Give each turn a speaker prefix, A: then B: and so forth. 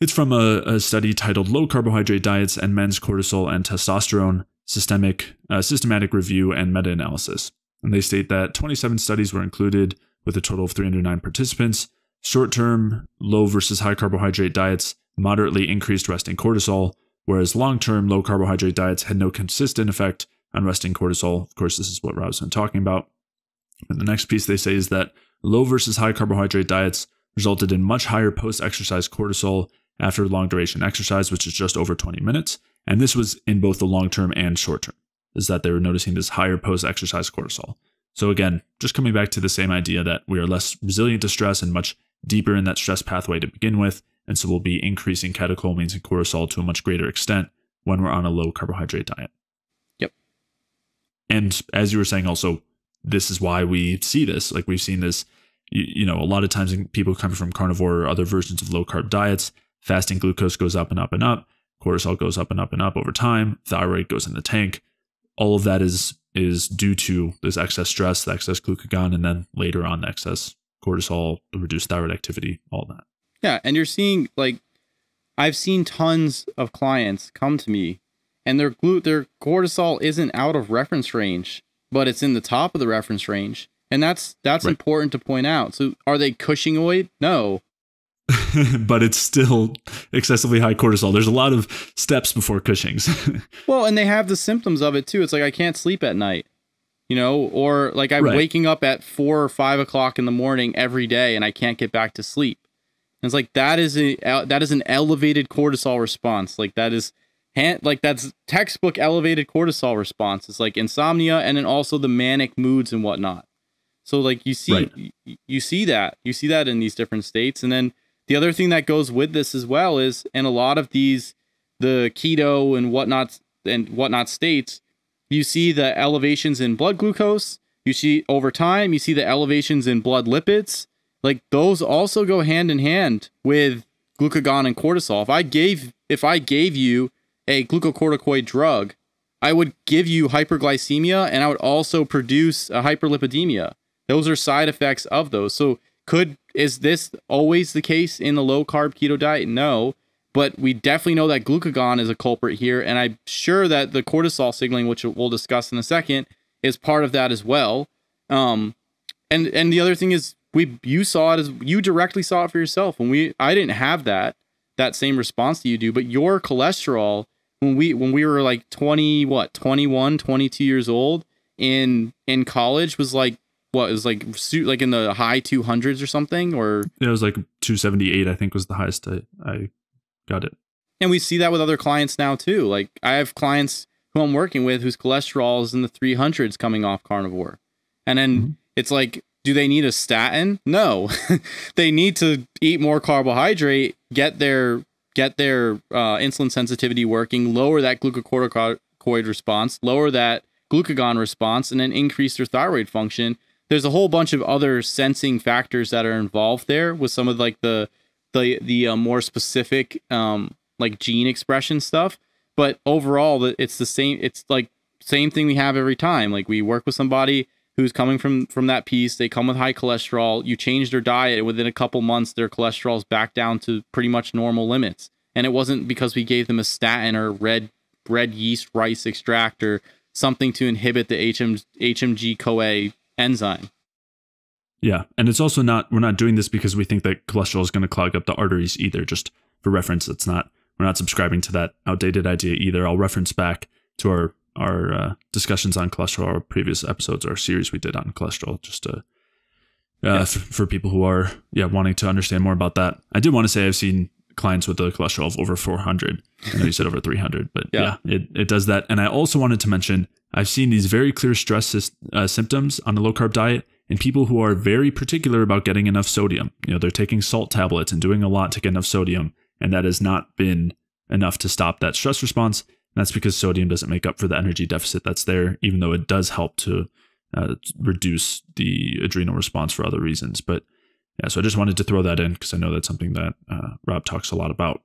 A: It's from a, a study titled Low Carbohydrate Diets and Men's Cortisol and Testosterone Systemic, uh, Systematic Review and Meta Analysis. And they state that 27 studies were included with a total of 309 participants. Short term, low versus high carbohydrate diets moderately increased resting cortisol, whereas long term, low carbohydrate diets had no consistent effect on resting cortisol. Of course, this is what Robb's been talking about. And the next piece they say is that low versus high carbohydrate diets resulted in much higher post exercise cortisol after long duration exercise, which is just over 20 minutes. And this was in both the long term and short term, is that they were noticing this higher post exercise cortisol. So, again, just coming back to the same idea that we are less resilient to stress and much deeper in that stress pathway to begin with. And so we'll be increasing catecholamines and cortisol to a much greater extent when we're on a low carbohydrate diet.
B: Yep.
A: And as you were saying, also, this is why we see this. Like we've seen this, you, you know, a lot of times in people coming from carnivore or other versions of low carb diets, fasting glucose goes up and up and up, cortisol goes up and up and up over time, thyroid goes in the tank. All of that is is due to this excess stress, the excess glucagon, and then later on the excess cortisol, the reduced thyroid activity, all that.
B: Yeah, and you're seeing like I've seen tons of clients come to me and their glut their cortisol isn't out of reference range, but it's in the top of the reference range. And that's that's right. important to point out. So are they Cushingoid? No.
A: but it's still excessively high cortisol. There's a lot of steps before Cushing's.
B: well, and they have the symptoms of it too. It's like I can't sleep at night, you know, or like I'm right. waking up at four or five o'clock in the morning every day and I can't get back to sleep. And it's like that is a uh, that is an elevated cortisol response. Like that is hand like that's textbook elevated cortisol response. It's like insomnia and then also the manic moods and whatnot. So like you see right. you, you see that you see that in these different states, and then the other thing that goes with this as well is in a lot of these the keto and whatnot and whatnot states, you see the elevations in blood glucose. You see over time, you see the elevations in blood lipids. Like those also go hand in hand with glucagon and cortisol. If I gave if I gave you a glucocorticoid drug, I would give you hyperglycemia and I would also produce a hyperlipidemia. Those are side effects of those. So could is this always the case in the low carb keto diet? No, but we definitely know that glucagon is a culprit here, and I'm sure that the cortisol signaling, which we'll discuss in a second, is part of that as well. Um, and and the other thing is we you saw it as you directly saw it for yourself when we I didn't have that that same response that you do, but your cholesterol when we when we were like 20 what 21 22 years old in in college was like what is like suit like in the high 200s or something or?
A: It was like 278 i think was the highest i, I got it.
B: And we see that with other clients now too. Like i have clients who i'm working with whose cholesterol is in the 300s coming off carnivore. And then mm-hmm. it's like do they need a statin? No. They need to eat more carbohydrate get their get their uh, insulin sensitivity working lower that glucocorticoid response lower that glucagon response and then increase their thyroid function there's a whole bunch of other sensing factors that are involved there with some of like the the the uh, more specific um like gene expression stuff. But overall it's the same it's like same thing we have every time. Like we work with somebody who's coming from from that piece. They come with high cholesterol. You change their diet within a couple months their cholesterol's back down to pretty much normal limits. And it wasn't because we gave them a statin or red red yeast rice extract or something to inhibit the HM, HMG-CoA enzyme.
A: Yeah, and it's also not we're not doing this because we think that cholesterol is going to clog up the arteries either. Just for reference, it's not we're not subscribing to that outdated idea either. I'll reference back to our our uh, discussions on cholesterol, our previous episodes, our series we did on cholesterol, just to uh, yeah. f- for people who are yeah wanting to understand more about that. I did want to say I've seen clients with a cholesterol of over 400. I know you said over 300, but yeah. yeah, it, it does that. And I also wanted to mention I've seen these very clear stress uh, symptoms on a low carb diet in people who are very particular about getting enough sodium. You know, they're taking salt tablets and doing a lot to get enough sodium, and that has not been enough to stop that stress response. And that's because sodium doesn't make up for the energy deficit that's there, even though it does help to uh, reduce the adrenal response for other reasons. But yeah, so I just wanted to throw that in because I know that's something that uh, Robb talks a lot about.